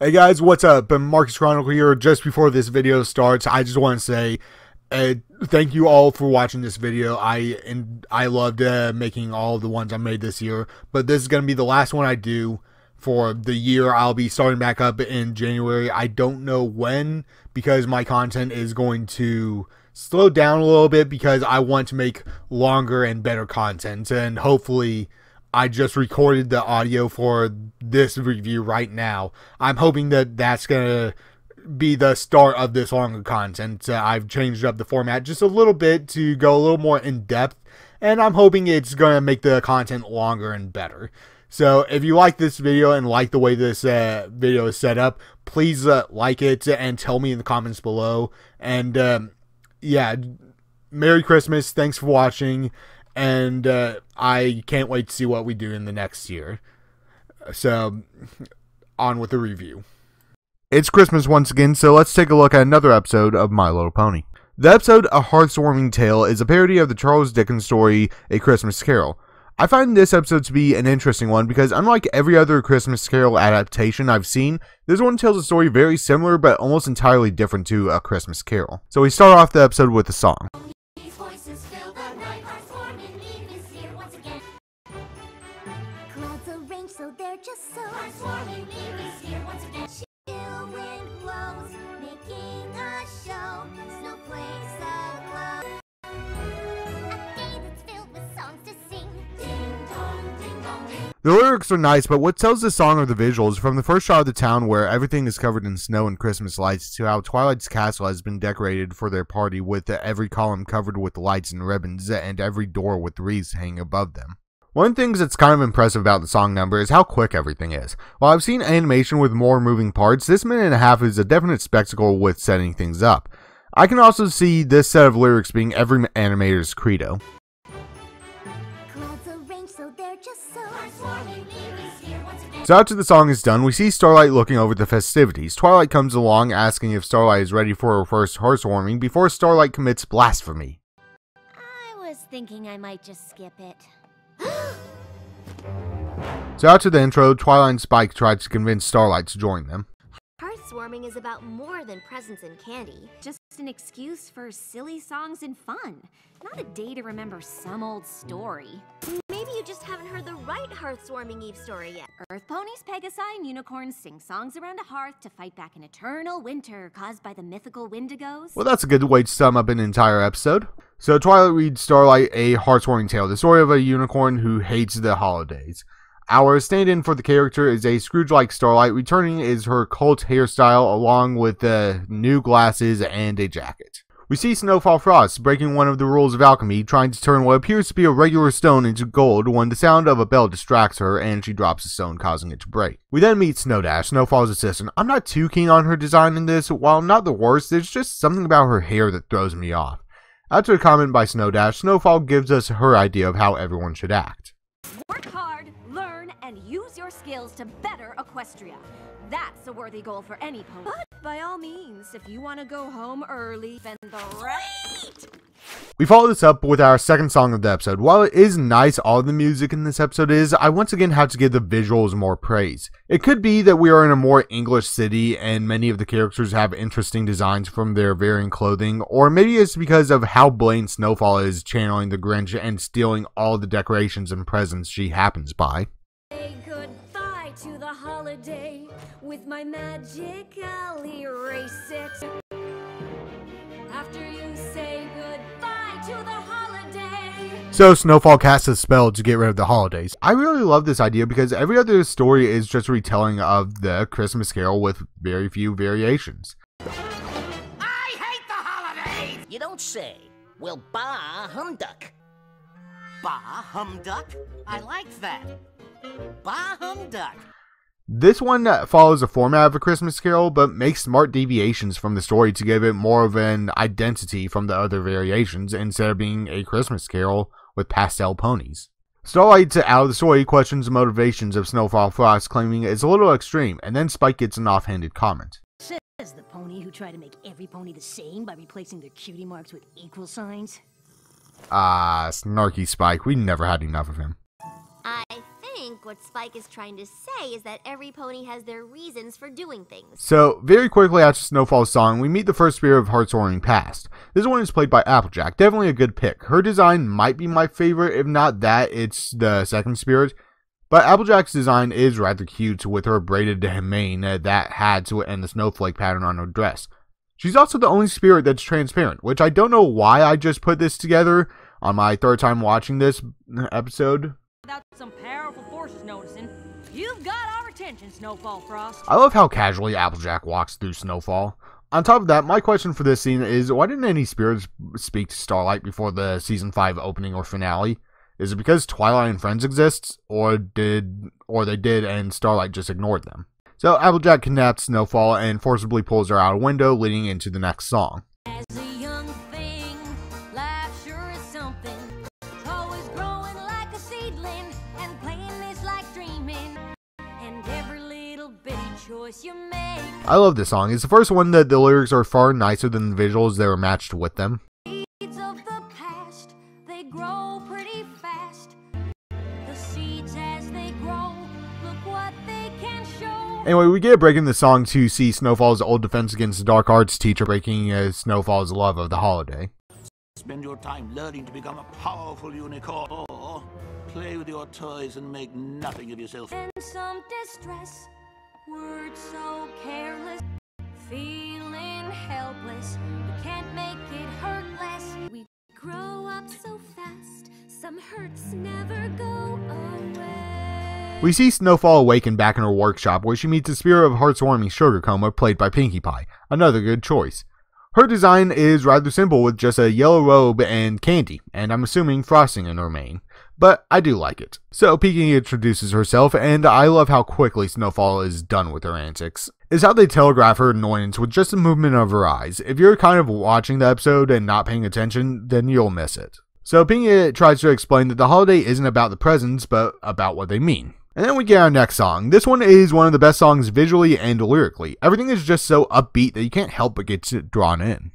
Hey guys, what's up? I'm Marcus Chronicle here. Just before this video starts, I just want to say uh, thank you all for watching this video. I and I loved uh, making all the ones I made this year, but this is gonna be the last one I do for the year. I'll be starting back up in January. I don't know when because my content is going to slow down a little bit because I want to make longer and better content and hopefully I just recorded the audio for this review right now. I'm hoping that that's going to be the start of this longer content. Uh, I've changed up the format just a little bit to go a little more in depth, and I'm hoping it's going to make the content longer and better. So if you like this video and like the way this uh, video is set up, please uh, like it and tell me in the comments below. And um, yeah, Merry Christmas. Thanks for watching and uh, I can't wait to see what we do in the next year. So, on with the review. It's Christmas once again, so let's take a look at another episode of My Little Pony. The episode A Hearth's Warming Tale is a parody of the Charles Dickens story A Christmas Carol. I find this episode to be an interesting one because unlike every other Christmas Carol adaptation I've seen, this one tells a story very similar but almost entirely different to A Christmas Carol. So we start off the episode with a song. Just so heartwarming. is here once again. Chill wind blows, making a show. Snowflakes aglow. A day that's filled with songs to sing. Ding dong, ding dong, ding. The lyrics are nice, but what tells the song are the visuals, from the first shot of the town where everything is covered in snow and Christmas lights, to how Twilight's castle has been decorated for their party with every column covered with lights and ribbons, and every door with wreaths hanging above them. One of the things that's kind of impressive about the song number is how quick everything is. While I've seen animation with more moving parts, this minute and a half is a definite spectacle with setting things up. I can also see this set of lyrics being every animator's credo. So after the song is done, we see Starlight looking over the festivities. Twilight comes along asking if Starlight is ready for her first heartwarming before Starlight commits blasphemy. I was thinking I might just skip it. so after the intro, Twilight and Spike tried to convince Starlight to join them. Heartwarming is about more than presents and candy. Just an excuse for silly songs and fun. Not a day to remember some old story. Right Hearthwarming Eve story yet. Earth ponies, Pegasi, and unicorns sing songs around a hearth to fight back an eternal winter caused by the mythical Wendigos. Well, that's a good way to sum up an entire episode. So Twilight reads Starlight a heartwarming tale, the story of a unicorn who hates the holidays. Our stand-in for the character is a Scrooge-like Starlight. Returning is her cult hairstyle along with the new glasses and a jacket. We see Snowfall Frost breaking one of the rules of alchemy, trying to turn what appears to be a regular stone into gold when the sound of a bell distracts her and she drops the stone, causing it to break. We then meet Snowdash, Snowfall's assistant. I'm not too keen on her design in this. While not the worst, there's just something about her hair that throws me off. After a comment by Snowdash, Snowfall gives us her idea of how everyone should act. And use your skills to better Equestria. That's a worthy goal for any pony. But by all means, if you want to go home early, spend the rest... We follow this up with our second song of the episode. While it is nice all the music in this episode is, I once again have to give the visuals more praise. It could be that we are in a more English city and many of the characters have interesting designs from their varying clothing, or maybe it's because of how Blaine Snowfall is channeling the Grinch and stealing all the decorations and presents she happens by. Holiday. With my magic, I'll erase it. After you say goodbye to the holiday. So Snowfall casts a spell to get rid of the holidays. I really love this idea because every other story is just retelling of the Christmas Carol with very few variations. I hate the holidays! You don't say. Well, bah humduck. Bah humduck? I like that. Bah humduck. This one follows the format of A Christmas Carol, but makes smart deviations from the story to give it more of an identity from the other variations instead of being a Christmas Carol with pastel ponies. Starlight out of the story questions the motivations of Snowfall Frost, claiming it's a little extreme, and then Spike gets an offhanded comment. Says the pony who tried to make every pony the same by replacing their cutie marks with equal signs. Ah, snarky Spike, we never had enough of him. I think what Spike is trying to say is that every pony has their reasons for doing things. So, very quickly after Snowfall's song, we meet the first spirit of Heart's Past. This one is played by Applejack, definitely a good pick. Her design might be my favorite, if not that, it's the second spirit. But Applejack's design is rather cute with her braided mane, uh, that hat, and the snowflake pattern on her dress. She's also the only spirit that's transparent, which I don't know why I just put this together on my third time watching this episode. Without some powerful forces noticing, you've got our attention, Snowfall Frost. I love how casually Applejack walks through Snowfall. On top of that, my question for this scene is why didn't any spirits speak to Starlight before the season 5 opening or finale? Is it because Twilight and Friends exists, or did or they did and Starlight just ignored them? So Applejack kidnaps Snowfall and forcibly pulls her out a window, leading into the next song. I love this song. It's the first one that the lyrics are far nicer than the visuals that are matched with them. Anyway, we get a break in the song to see Snowfall's old defense against the dark arts teacher breaking uh, Snowfall's love of the holiday. Spend your time learning to become a powerful unicorn, or play with your toys and make nothing of yourself. In some distress, words so careless, feeling helpless, we can't make it hurt less. We grow up so fast, some hurts never go away. We see Snowfall awaken back in her workshop where she meets the spirit of Heartwarming Sugarcoma played by Pinkie Pie, another good choice. Her design is rather simple with just a yellow robe and candy, and I'm assuming frosting in her mane. But I do like it. So Pinkie introduces herself, and I love how quickly Snowfall is done with her antics. Is how they telegraph her annoyance with just a movement of her eyes. If you're kind of watching the episode and not paying attention, then you'll miss it. So Pinkie tries to explain that the holiday isn't about the presents, but about what they mean. And then we get our next song. This one is one of the best songs visually and lyrically. Everything is just so upbeat that you can't help but get drawn in.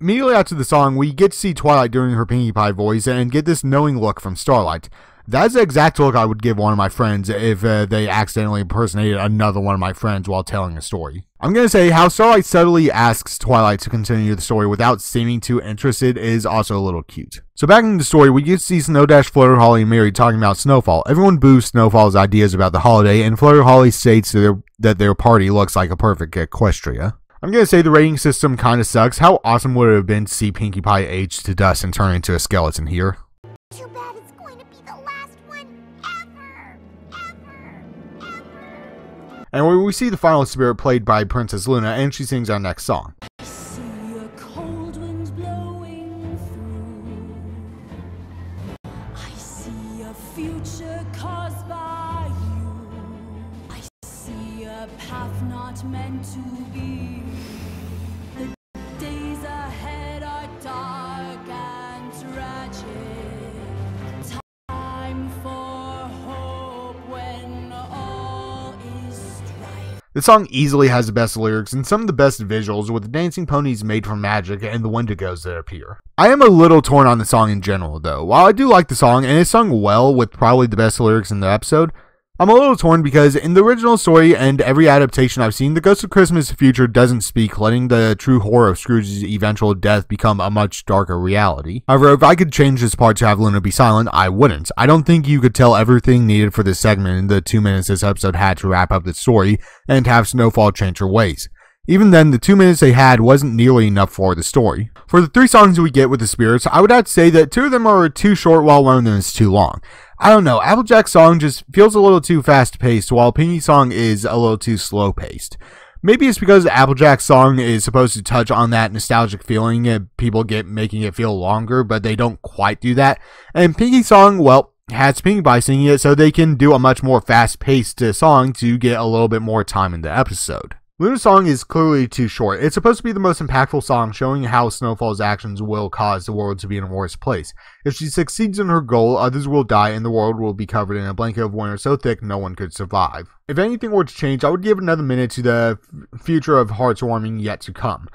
Immediately after the song, we get to see Twilight doing her Pinkie Pie voice and get this knowing look from Starlight. That's the exact look I would give one of my friends if uh, they accidentally impersonated another one of my friends while telling a story. I'm gonna say how Starlight subtly asks Twilight to continue the story without seeming too interested is also a little cute. So back in the story, we get to see Snow Dash, Flutter Holly, and Merry talking about Snowfall. Everyone boos Snowfall's ideas about the holiday, and Flutter Holly states that their, that their party looks like a perfect Equestria. I'm gonna say the rating system kinda sucks. How awesome would it have been to see Pinkie Pie age to dust and turn into a skeleton here? Too bad it's going to be the last one ever! Ever! Ever! And we see the final spirit played by Princess Luna, and she sings our next song. The song easily has the best lyrics and some of the best visuals with the dancing ponies made from magic and the wendigos that appear. I am a little torn on the song in general though. While I do like the song and it's sung well with probably the best lyrics in the episode, I'm a little torn because in the original story and every adaptation I've seen, the Ghost of Christmas Future doesn't speak, letting the true horror of Scrooge's eventual death become a much darker reality. However, if I could change this part to have Luna be silent, I wouldn't. I don't think you could tell everything needed for this segment in the two minutes this episode had to wrap up the story and have Snowfall change her ways. Even then, the two minutes they had wasn't nearly enough for the story. For the three songs we get with the spirits, I would have to say that two of them are too short while one of them is too long. I don't know. Applejack's song just feels a little too fast paced, while Pinkie's song is a little too slow paced. Maybe it's because Applejack's song is supposed to touch on that nostalgic feeling and people get making it feel longer, but they don't quite do that. And Pinkie's song, well, hats pink by singing it so they can do a much more fast paced uh, song to get a little bit more time in the episode. Luna's song is clearly too short. It's supposed to be the most impactful song, showing how Snowfall's actions will cause the world to be in a worse place. If she succeeds in her goal, others will die and the world will be covered in a blanket of winter so thick no one could survive. If anything were to change, I would give another minute to the future of Hearth's Warming yet to come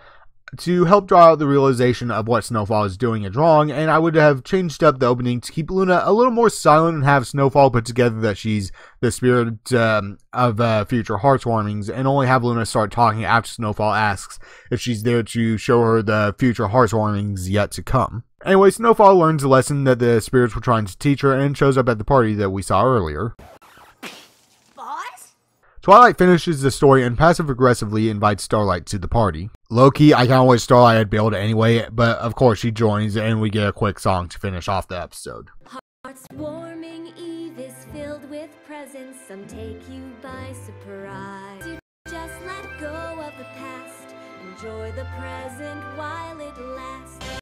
to help draw out the realization of what Snowfall is doing is wrong, and I would have changed up the opening to keep Luna a little more silent and have Snowfall put together that she's the spirit um, of uh, future Hearth's Warmings, and only have Luna start talking after Snowfall asks if she's there to show her the future Hearth's Warmings yet to come. Anyway, Snowfall learns the lesson that the spirits were trying to teach her and shows up at the party that we saw earlier. Twilight finishes the story and passive aggressively invites Starlight to the party. Loki, I can't wait Starlight had build anyway, but of course she joins and we get a quick song to finish off the episode. Hearth's Warming eve is filled with presents, some take you by surprise. Just let go of the past, enjoy the present while it lasts.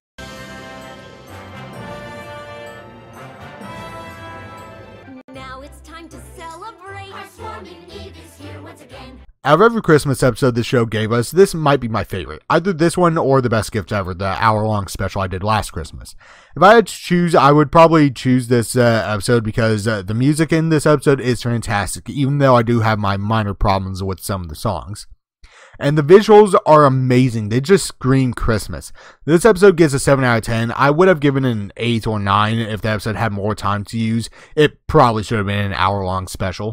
Now it's time to celebrate. Hearth's Warming Eve is here once again. Out of every Christmas episode the show gave us, this might be my favorite. Either this one or the best gift ever, the hour long special I did last Christmas. If I had to choose, I would probably choose this uh, episode because uh, the music in this episode is fantastic, even though I do have my minor problems with some of the songs. And the visuals are amazing. They just scream Christmas. This episode gets a 7 out of 10. I would have given it an 8 or 9 if the episode had more time to use. It probably should have been an hour long special.